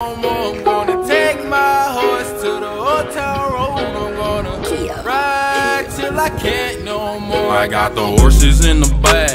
I'm gonna take my horse to the hotel town road. I'm gonna ride till I can't no more. I got the horses in the back.